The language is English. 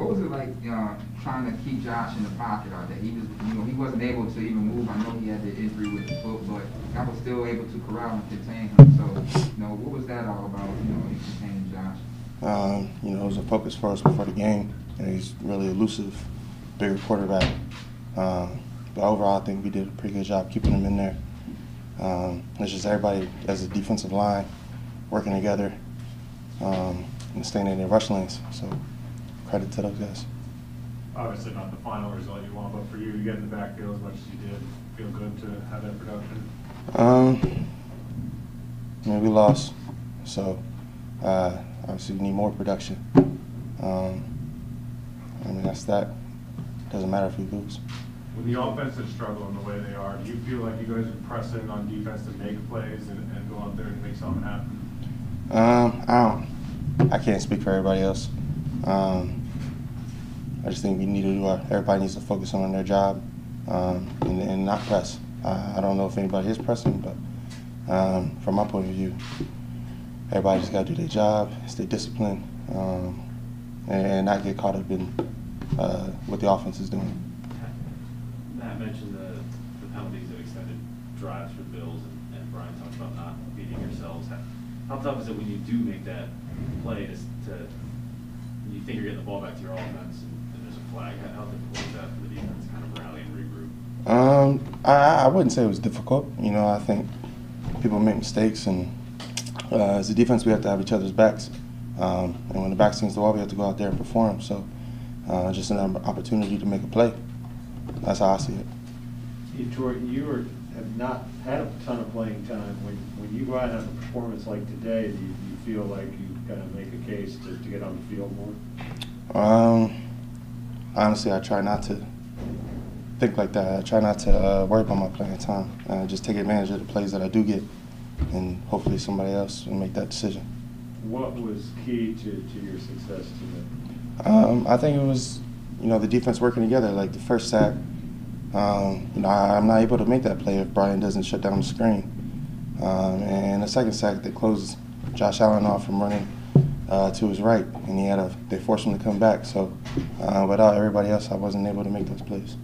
What was it like, uh, trying to keep Josh in the pocket out there? He was, you know, he wasn't able to even move. I know he had the injury with the foot, but I was still able to corral and contain him. So, you know, what was that all about, you know, containing Josh? Um, you know, it was a focus for us before the game. And he's really elusive, bigger quarterback. Um, but overall, I think we did a pretty good job keeping him in there. Um, it's just everybody as a defensive line working together um, and staying in their rush lanes. So credit to those guys. Obviously not the final result you want, but for you you get in the backfield as much as you did, feel good to have that production? Um, I mean, we lost, so uh, obviously we need more production. Um, I mean, that's that. Doesn't matter if we lose. When the offense is struggling the way they are, do you feel like you guys are pressing on defense to make plays and, and go out there and make something happen? Um, I don't. I can't speak for everybody else. Um, I just think we need to do our. Everybody needs to focus on their job um, and, and not press. Uh, I don't know if anybody is pressing, but um, from my point of view, everybody just got to do their job, stay disciplined, um, and, and not get caught up in uh, what the offense is doing. Matt mentioned the, the penalties of extended drives for the Bills, and, and Brian talked about not beating yourselves. How, how tough is it when you do make that play to, to you think you're getting the ball back to your offense and, and there's a flag? How, how difficult is that for the defense to kind of rally and regroup? Um, I, I wouldn't say it was difficult. You know, I think people make mistakes, and uh, as a defense, we have to have each other's backs. Um, and when the back against the wall, we have to go out there and perform. So, uh, just an opportunity to make a play. That's how I see it. You, Jordan, you are, have not had a ton of playing time. When, when you go out and have a performance like today, do you, do you feel like you kind of make a case to, to get on the field more? Um, honestly, I try not to think like that. I try not to uh, worry about my playing time. Uh, just take advantage of the plays that I do get, and hopefully somebody else will make that decision. What was key to, to your success today? Um, I think it was, you know, the defense working together. Like the first sack, um, you know, I, am not able to make that play if Brian doesn't shut down the screen. Um, and the second sack, that closed Josh Allen off from running uh, to his right, and he had a. They forced him to come back. So, uh, without everybody else, I wasn't able to make those plays.